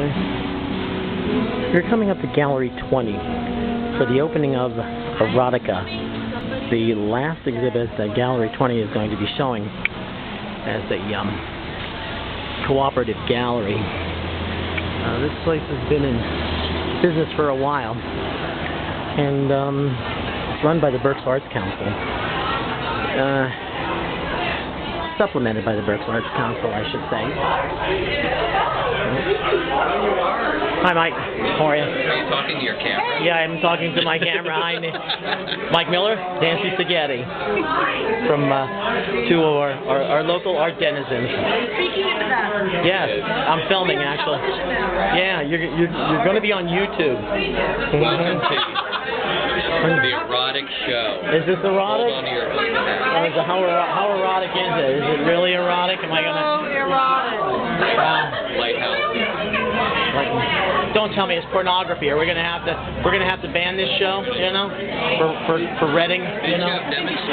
Okay. We're coming up to Gallery 20 for the opening of Erotica. The last exhibit that Gallery 20 is going to be showing as a um, cooperative gallery. Uh, this place has been in business for a while and um, it's run by the Berks Arts Council. Uh, supplemented by the Berks Arts Council, I should say. Hi, Mike. How are you? Are you talking to your camera? Yeah, I'm talking to my camera. Hi, Nick. Mike Miller, Nancy Seghetti, from uh, two of our, our, our local art denizens. Speaking of that, Yes, I'm filming actually. Yeah, you're you're, you're going to be on YouTube. Welcome to the erotic show. Is this erotic? Hold on to your Or is it, how, how erotic is it? Is it really erotic? Am I gonna? erotic. Wow. Lighthouse. Like, don't tell me it's pornography. Are we gonna have to? We're gonna have to ban this show, you know, for for for Reading, you know.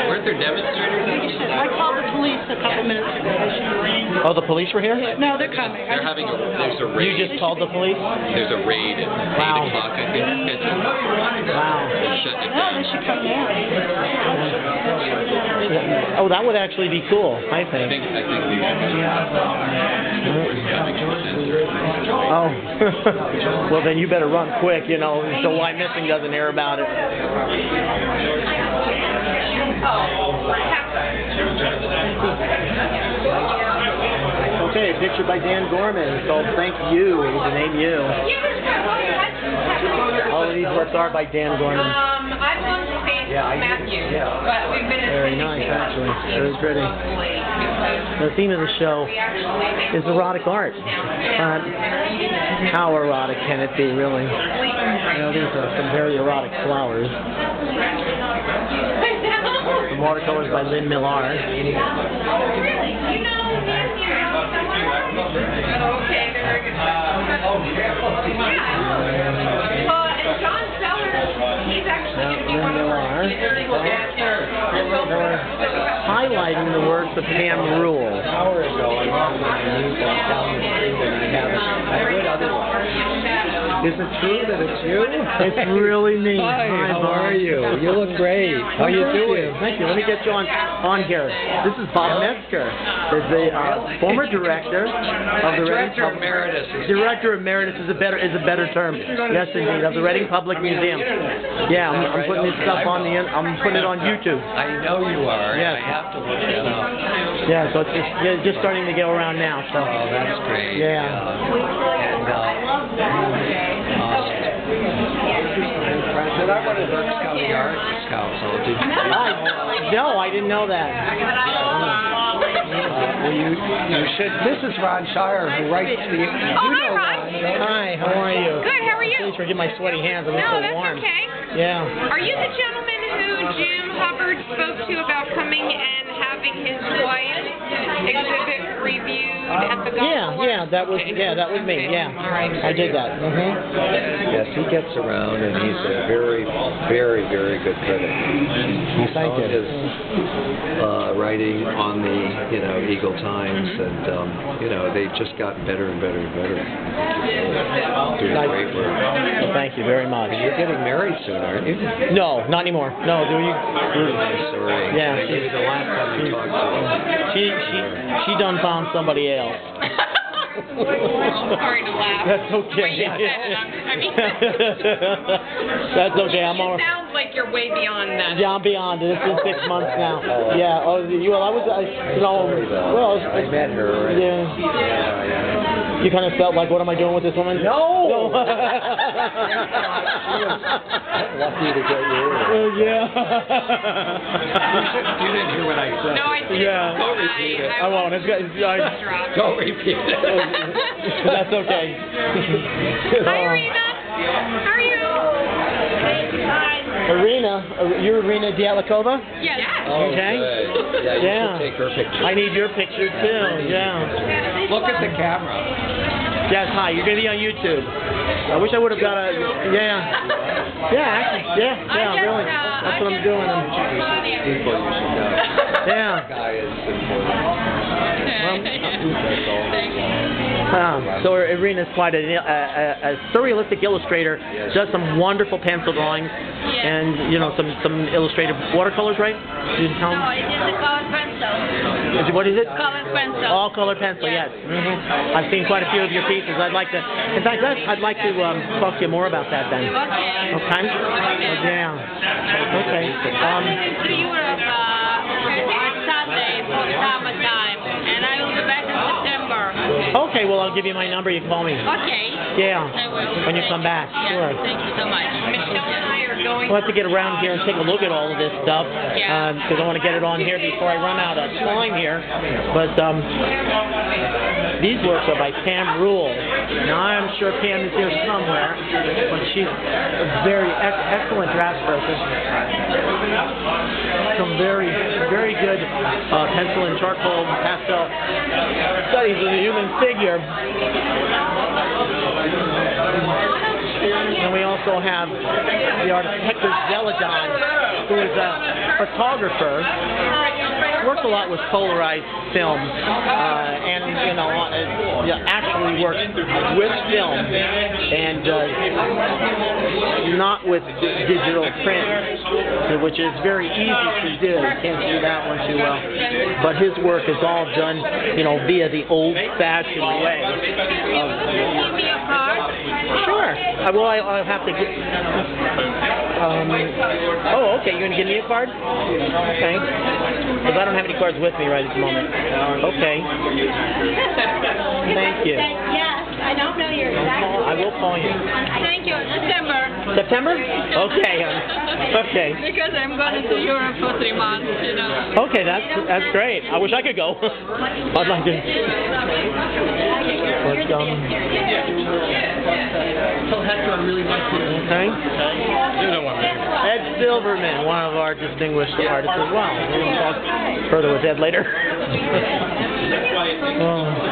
Weren't there demonstrators? I called the police a couple minutes ago. Oh, the police were here. No, they're coming. They're having a, there's a You just called the police. There's a raid at Wow. 8 o'clock, I think. It's, Wow. they're shutting it No, they should come now. Oh, that would actually be cool. I think. I think. think, I think these having a censor. Oh. well, then you better run quick, you know, so Wyomissing doesn't hear about it. Okay, a picture by Dan Gorman. It's called Thank You. It was the name you. All of these works are by Dan Gorman. Um, I belong to St. Matthew, but we've been Very attending nice, actually. Matthew Very pretty. The theme of the show is erotic art. But how erotic can it be, really? You know, these are some very erotic flowers. The watercolors by Lynn Millar. You know, Nancy, Oh, okay, very good. Yeah. Well, and John Sellers, he's actually going to be one of our There speakers. you are. They were highlighting the works of Pam Roule. hour ago, I walked down the street and I haven't. I read otherwise. Is it true that it's you? It's really me. Hi, how Bob. are you? You look great. How are you Thank doing? Thank you. Let me get you on on here. This is Bob Metzger, is the uh, former director of the Reading Director Public. emeritus. Director emeritus is a better is a better term. Yes, indeed, of the Reading Public Museum. Yeah, I'm, I'm putting this stuff on the I'm putting it on YouTube. I know you are. and Yes. I have to look it up. Yeah, so it's just, yeah, just starting to go around now. So. Oh, that's great. Yeah. And, uh, did I want to Berks County Arts Council? Did you? I, no, I didn't know that. Uh, well, you, you should. This is Ron Schira who writes the. You hi, know Ron. don't? Hi, how are you? Good, how are you? Please forgive my sweaty hands. I'm No, so that's warm. okay. Yeah. Are you the gentleman who Jim Hubbard spoke to about coming and having his wife exhibit reviewed at the golf Yeah, course? Yeah, that was yeah, that was me. Yeah. All right. I did that. Mhm. Yes, he gets around and he's a very, very, very good critic. You Thank saw you. his uh, writing on the, you know, Eagle Times, and um, you know they've just gotten better and better and better. Doing Nice. great work. Well, thank you very much. And you're getting married soon, aren't you? No, not anymore. No, do you? I'm sorry. Yeah. Maybe the last time we talked to She she she done found somebody else. Sorry to laugh. That's okay. you said it, I'm- mean, That's okay. I'm all. It sounds like you're way beyond that. Yeah, I'm beyond it. It's been six months now. Yeah. Oh, well, I was, I, you know, well, I met her. And, yeah. yeah, yeah. You kind of felt like, what am I doing with this woman? No! No. Lucky to get you. Uh, yeah. You didn't hear what I said. No, I didn't. Yeah. Don't repeat it. I won't. It's got. It's, I, Don't repeat it. that's okay. Hi, Rena. How are you? Irina, you're Irina Diatlikova? Yes. Oh, Okay. Good. Yeah, you Yeah. should take her picture. I need your picture too. Yeah. Look at the camera. Yes. Hi. You're gonna be on YouTube. I wish I would have got a. Yeah. Yeah. Actually. Yeah. Yeah. Really. uh, That's what I'm doing. People you should know. Yeah. Guy is important. Well, That's all. Um, so Irina is quite a, a, a, surrealistic illustrator. Does some wonderful pencil drawings, and you know some some illustrated watercolors, right? You tell No, it is a colored pencil. Is it- What is it? Colored pencil. All color pencil, yes. hmm I've seen quite a few of your pieces. I'd like to, in fact, I'd, I'd like to um, talk to you more about that then. Okay. Okay? Yeah. Okay. Um, okay, well, I'll give you my number. You call me. Okay. Yeah. I will. When you come back. Yeah, Sure. Thank you so much. Michelle and I are going. We'll have to get around here and take a look at all of this stuff Yeah. because I want to get it on here before I run out of time here. But um, these works are by Pam Roule. Now I'm sure Pam is here somewhere, but she's a very ex- excellent draftsperson. Some very, very good uh, pencil and charcoal pastel studies of the human figure. And we also have the artist Hector Zelidon, who is a photographer, works a lot with polarized film, uh, and you know, uh, yeah, actually works with film and uh, not with digital print, which is very easy to do. You can't do that one too well. But his work is all done, you know, via the old-fashioned way. Of. Sure. Well, I, I'll have to get. Um, oh, okay. You're gonna give me a card? Okay. Because I don't have any cards with me right at the moment. Okay. Thank you. Yes, I don't know your I'll exact. call, I will call you. Thank you. December. September? Okay. um, Okay. Because I'm going to Europe for three months, you know. Okay, that's that's great. I wish I could go. I'd like to. But, um, okay. Ed Silverman, one of our distinguished artists as well. We'll talk further with Ed later. Oh.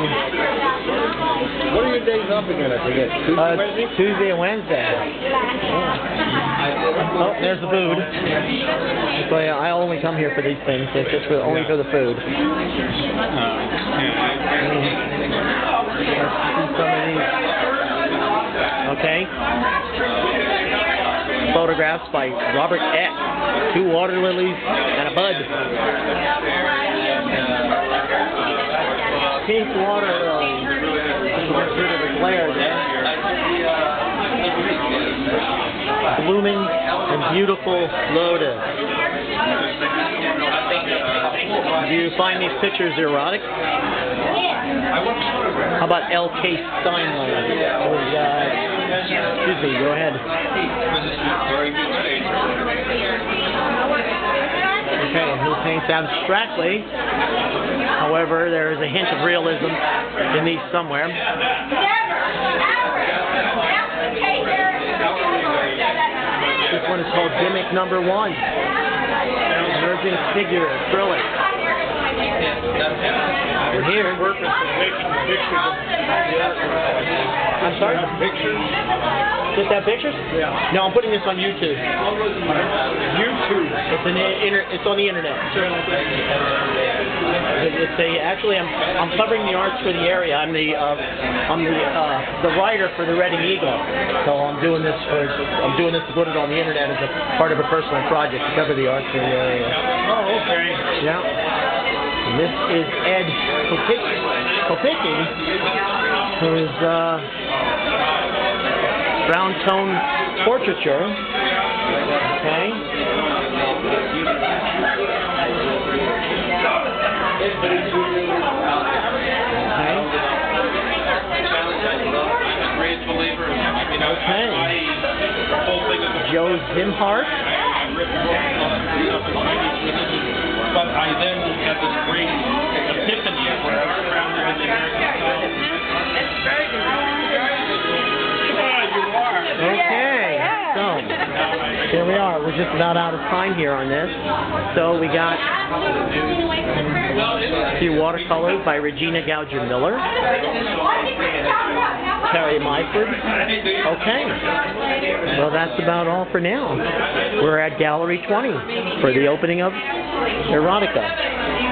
But, What are your days off again? I forget. Tuesday, uh? Tuesday and Wednesday. Oh, there's the food. So yeah, I only come here for these things. It's just for, only for the food. Okay. Photographs by Robert Eck. Two water lilies and a bud. Pink water lily. Get rid the glare there. Blooming and beautiful lotus. Do you find these pictures erotic? How about L.K. Steinway? Oh, God. Excuse me, go ahead. Okay, who paints abstractly. However, there is a hint of realism in these somewhere. This one is called Gimmick Number One. Emerging figure, thriller. And here, I'm sorry? Pictures? Just have pictures? Yeah. No, I'm putting this on YouTube. YouTube. It's an inter- It's on the internet. It's a actually I'm I'm covering the arts for the area. I'm the uh, I'm the uh, the writer for the Reading Eagle. So I'm doing this for I'm doing this to put it on the internet as a part of a personal project to cover the arts for the area. Oh, okay. Yeah. This is Ed Kopicki, Kopicki who is uh, brown tone portraiture. Okay. Okay. Joe Szimhart. But I then Okay. So here we are. We're just about out of time here on this. So we got a few watercolors by Regina Gouger Miller, Terry Myford. Okay. Well, that's about all for now. We're at Gallery 20 for the opening of Erotica.